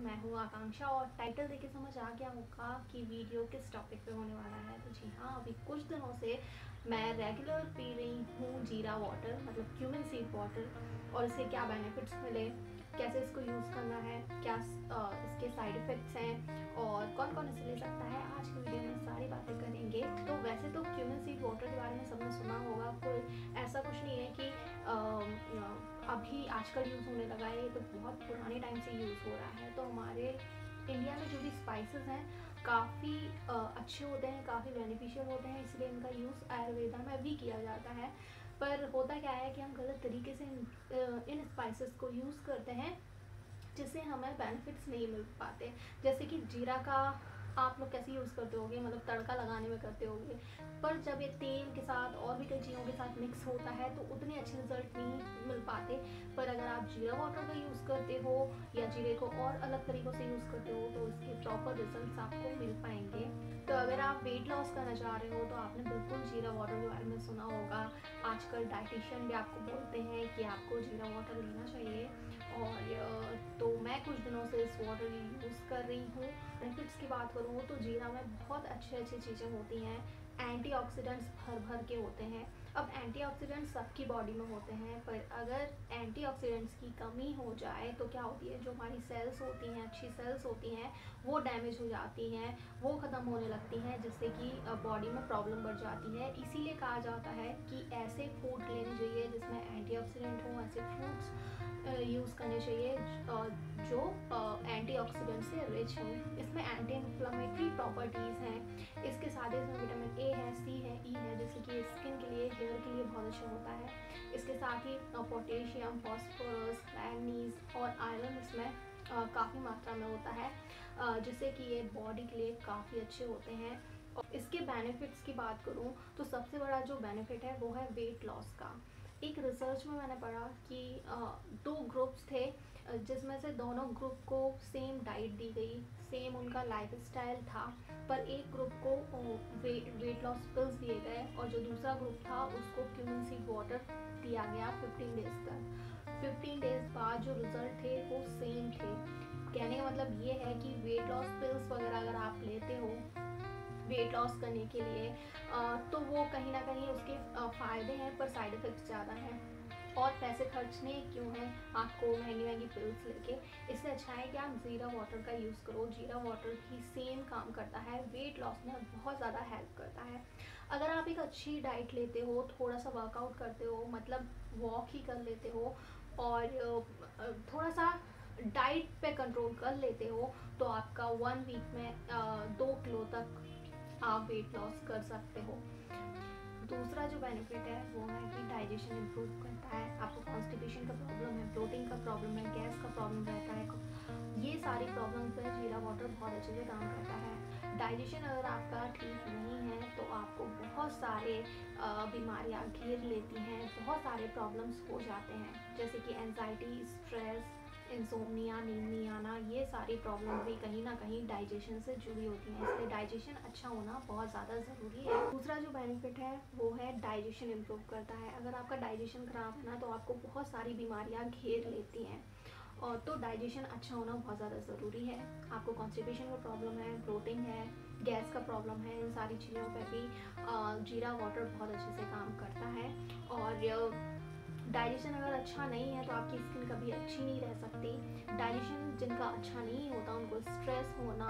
मैं हूँ आकांक्षा और टाइटल देख समझ आ गया होगा कि वीडियो किस टॉपिक पे होने वाला है। तो जी हाँ अभी कुछ दिनों से मैं रेगुलर पी रही हूँ जीरा वाटर मतलब क्यूमिन सीड वाटर और इससे क्या बेनिफिट्स मिले कैसे इसको यूज़ करना है क्या इसके साइड इफ़ेक्ट्स हैं और कौन कौन इसे ले सकता है आज की वीडियो में सारी बातें करेंगे। तो वैसे तो क्यूमिन सीड वाटर के बारे में सबने सुना होगा कोई ऐसा कुछ नहीं है कि आ, अभी आजकल यूज़ होने लगा है, ये तो बहुत पुराने टाइम से यूज़ हो रहा है। तो हमारे इंडिया में जो भी स्पाइसेस हैं, काफ़ी अच्छे होते हैं, काफ़ी बेनिफिशियल होते हैं, इसलिए इनका यूज़ आयुर्वेदा में भी किया जाता है। पर होता क्या है कि हम गलत तरीके से इन स्पाइसेस को यूज़ करते हैं, जिससे हमें बेनिफिट्स नहीं मिल पाते। जैसे कि जीरा का आप लोग कैसे यूज़ करते होगे? मतलब तड़का लगाने में करते होगे। पर जब ये तेल के साथ और भी कई चीज़ों के साथ मिक्स होता है तो उतने अच्छे रिज़ल्ट नहीं मिल पाते। पर अगर आप जीरा वाटर का यूज़ करते हो, या जीरे को और अलग तरीक़ों से यूज़ करते हो तो इसके प्रॉपर रिज़ल्ट आपको मिल पाएँगे। तो अगर आप वेट लॉस करना चाह रहे हो तो आपने बिल्कुल जीरा वाटर के बारे में सुना होगा। आजकल डाइटिशियन भी आपको बोलते हैं कि आपको जीरा वाटर लेना चाहिए। और तो मैं कुछ दिनों से इस वाटर यूज़ कर रही हूँ। बेनिफिट्स की बात करूँ तो जीरा में बहुत अच्छी अच्छी चीज़ें होती हैं। एंटीऑक्सीडेंट्स भर भर के होते हैं। अब एंटीऑक्सीडेंट्स सबकी बॉडी में होते हैं, पर अगर एंटीऑक्सीडेंट्स की कमी हो जाए तो क्या होती है? जो हमारी सेल्स होती हैं, अच्छी सेल्स होती हैं, वो डैमेज हो जाती हैं, वो ख़त्म होने लगती हैं, जिससे कि बॉडी में प्रॉब्लम बढ़ जाती है। इसीलिए कहा जाता है कि ऐसे फ़ूड लेने चाहिए जिसमें एंटीऑक्सीडेंट हो, ऐसे फ्रूट्स यूज़ करने चाहिए जो एंटीऑक्सीडेंट से रिच हो। इसमें एंटी इन्फ्लामेटरी प्रॉपर्टीज़ हैं। इसके साथ ही इसमें विटामिन ए है सी है ई है, जैसे कि स्किन के लिए हेयर के लिए बहुत अच्छा होता है। इसके साथ ही पोटेशियम फॉस्फोरस मैगनीज और आयरन इसमें काफ़ी मात्रा में होता है। जिससे कि ये बॉडी के लिए काफ़ी अच्छे होते हैं। और इसके बेनिफिट्स की बात करूँ तो सबसे बड़ा जो बेनिफिट है, वो है वेट लॉस का। एक रिसर्च में मैंने पढ़ा कि दो ग्रुप्स थे जिसमें से दोनों ग्रुप को सेम डाइट दी गई सेम उनका लाइफ स्टाइल था पर एक ग्रुप को वे, वेट लॉस पिल्स दिए गए और जो दूसरा ग्रुप था उसको क्यूमिन सीड वाटर दिया गया 15 डेज़ तक। 15 डेज़ बाद जो रिज़ल्ट थे वो सेम थे। कहने का मतलब ये है कि वेट लॉस पिल्स वगैरह अगर आप लेते हो वेट लॉस करने के लिए तो वो कहीं ना कहीं उसके फ़ायदे हैं पर साइड इफ़ेक्ट्स ज़्यादा हैं। और पैसे खर्चने क्यों हैं? आपको महँगी महँगी पिल्स लेके। इससे अच्छा है कि आप ज़ीरा वाटर का यूज़ करो। जीरा वाटर ही सेम काम करता है। वेट लॉस में बहुत ज़्यादा हेल्प करता है। अगर आप एक अच्छी डाइट लेते हो, थोड़ा सा वर्कआउट करते हो मतलब वॉक ही कर लेते हो और थोड़ा सा डाइट पे कंट्रोल कर लेते हो तो आपका वन वीक में दो किलो तक आप वेट लॉस कर सकते हो। दूसरा जो बेनिफिट है, वो है कि डाइजेशन इम्प्रूव करता है, आपको कॉन्स्टिपेशन का प्रॉब्लम है प्रोटीन का प्रॉब्लम है गैस का प्रॉब्लम रहता है, ये सारी प्रॉब्लम पे जीरा वाटर बहुत अच्छे से काम करता है। डाइजेशन अगर आपका ठीक नहीं है तो आपको बहुत सारे बीमारियाँ घेर लेती हैं, बहुत सारे प्रॉब्लम्स हो जाते हैं, जैसे कि एनजाइटी स्ट्रेस इंसोमनिया नींद आना ये सारी प्रॉब्लम भी कहीं ना कहीं डाइजेशन से जुड़ी होती हैं। इसलिए डाइजेशन अच्छा होना बहुत ज़्यादा ज़रूरी है। दूसरा जो बेनिफिट है, वो है डाइजेशन इम्प्रूव करता है। अगर आपका डाइजेशन ख़राब है ना तो आपको बहुत सारी बीमारियाँ घेर लेती हैं। और तो डाइजेशन अच्छा होना बहुत ज़्यादा ज़रूरी है। आपको कॉन्स्टिपेशन का प्रॉब्लम है ब्रोटिंग है, गैस का प्रॉब्लम है, इन सारी चीज़ों पर भी जीरा वाटर बहुत अच्छे से काम करता है। और डाइजेशन अगर अच्छा नहीं है तो आपकी स्किन कभी अच्छी नहीं रह सकती। डाइजेशन जिनका अच्छा नहीं होता, उनको स्ट्रेस होना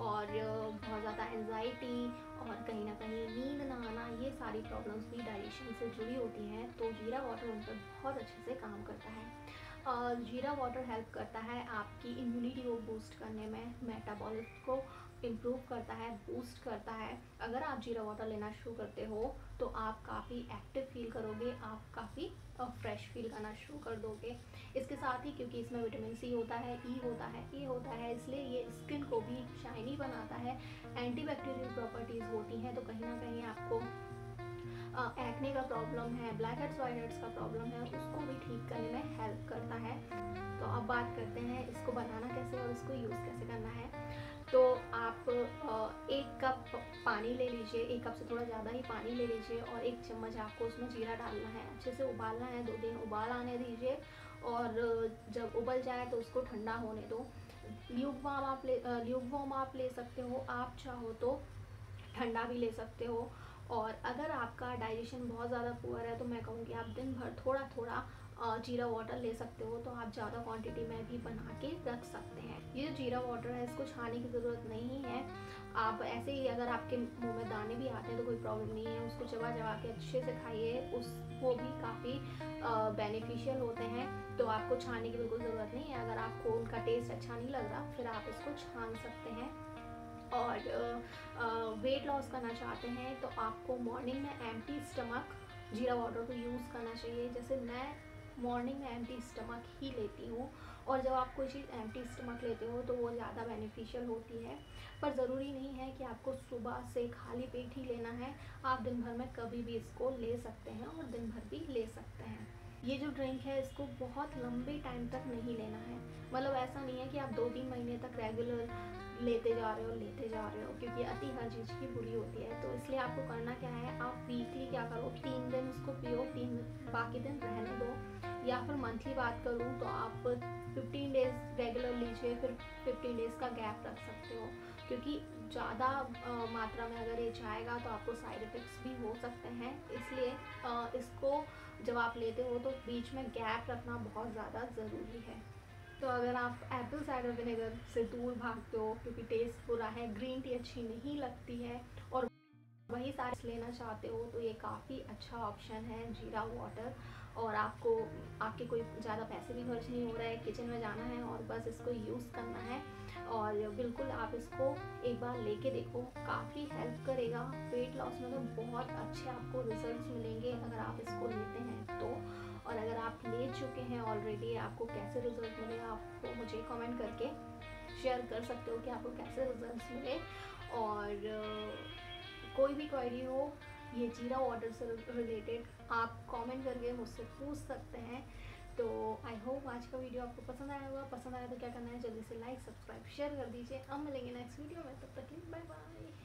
और बहुत ज़्यादा एनजाइटी और कहीं ना कहीं नींद ना आना, ये सारी प्रॉब्लम्स भी डाइजेशन से जुड़ी होती हैं। तो जीरा वाटर उन पर बहुत अच्छे से काम करता है। जीरा वाटर हेल्प करता है आपकी इम्यूनिटी को बूस्ट करने में मेटाबॉलिज्म को इम्प्रूव करता है बूस्ट करता है। अगर आप जीरा वाटर लेना शुरू करते हो तो आप काफ़ी एक्टिव फील करोगे, आप काफ़ी फ्रेश फील करना शुरू कर दोगे। इसके साथ ही, क्योंकि इसमें विटामिन सी होता है ई e होता है ए होता है, इसलिए ये स्किन को भी शाइनी बनाता है। एंटीबैक्टीरियल प्रॉपर्टीज़ होती हैं तो कहीं ना कहीं आपको एक्ने का प्रॉब्लम है ब्लैक हेड्स वाइट हेड्स का प्रॉब्लम है, उसको भी ठीक करने में हेल्प करता है। तो अब बात करते हैं, इसको बनाना कैसे और इसको यूज़ कैसे करना है। तो आप एक कप पानी ले लीजिए, एक कप से थोड़ा ज़्यादा ही पानी ले लीजिए और एक चम्मच आपको उसमें जीरा डालना है। अच्छे से उबालना है, दो दिन उबाल आने दीजिए और जब उबल जाए तो उसको ठंडा होने दो। ल्यूक वाम आप ले ल्यूक वाम आप ले सकते हो, आप चाहो तो ठंडा भी ले सकते हो। और अगर आपका डाइजेशन बहुत ज़्यादा पुअर है तो मैं कहूँगी आप दिन भर थोड़ा थोड़ा जीरा वाटर ले सकते हो तो आप ज़्यादा क्वांटिटी में भी बना के रख सकते हैं। ये जो जीरा वाटर है, इसको छाने की ज़रूरत नहीं है। आप ऐसे ही अगर आपके मुँह में दाने भी आते हैं तो कोई प्रॉब्लम नहीं है। उसको चबा चबा के अच्छे से खाइए। उस, वो भी काफ़ी बेनिफिशियल होते हैं। तो आपको छाने की बिल्कुल ज़रूरत नहीं है। अगर आपको उनका टेस्ट अच्छा नहीं लग रहा, फिर आप इसको छान सकते हैं। और वेट लॉस करना चाहते हैं तो आपको मॉर्निंग में एम्प्टी स्टमक जीरा वाटर को यूज़ करना चाहिए। जैसे मैं मॉर्निंग में एम्प्टी स्टमक ही लेती हूँ। और जब आप कोई चीज़ एम्प्टी स्टमक लेते हो तो वो ज़्यादा बेनिफिशियल होती है। पर ज़रूरी नहीं है कि आपको सुबह से खाली पेट ही लेना है। आप दिन भर में कभी भी इसको ले सकते हैं और दिन भर भी ले सकते हैं। ये जो ड्रिंक है, इसको बहुत लंबे टाइम तक नहीं लेना है। मतलब ऐसा नहीं है कि आप दो तीन महीने तक रेगुलर लेते जा रहे हो, लेते जा रहे हो, क्योंकि अति हर चीज़ की बुरी होती है। तो इसलिए आपको करना क्या है, आप वीकली क्या करो, तीन दिन उसको पियो, तीन, बाकी दिन रहने दो। या फिर मंथली बात करूँ तो आप 15 डेज़ लीजिए फिर 15 डेज़ का गैप रख सकते हो। क्योंकि ज़्यादा मात्रा में अगर ये जाएगा तो आपको साइड इफ़ेक्ट्स भी हो सकते हैं। इसलिए इसको जब आप लेते हो तो बीच में गैप रखना बहुत ज़्यादा ज़रूरी है। तो अगर आप एप्पल साइडर विनेगर से दूर भागते हो, क्योंकि टेस्ट बुरा है ग्रीन टी अच्छी नहीं लगती है, और वही सारे लेना चाहते हो तो ये काफ़ी अच्छा ऑप्शन है जीरा वाटर और आपको, आपके कोई ज़्यादा पैसे भी खर्च नहीं हो रहा है, किचन में जाना है और बस इसको यूज़ करना है। और बिल्कुल आप इसको एक बार लेके देखो, काफ़ी हेल्प करेगा। वेट लॉस में तो बहुत अच्छे आपको रिजल्ट्स मिलेंगे अगर आप इसको लेते हैं तो। और अगर आप ले चुके हैं ऑलरेडी आपको कैसे रिज़ल्ट मिले आपको मुझे कमेंट करके शेयर कर सकते हो कि आपको कैसे रिजल्ट्स मिले। और, कोई भी क्वारी हो ये जीरा वाटर से रिलेटेड आप कमेंट करके मुझसे पूछ सकते हैं। तो आई होप आज का वीडियो आपको पसंद आया होगा। पसंद आया तो क्या करना है? जल्दी से लाइक सब्सक्राइब शेयर कर दीजिए। अब मिलेंगे नेक्स्ट वीडियो में। तब तक बाय बाय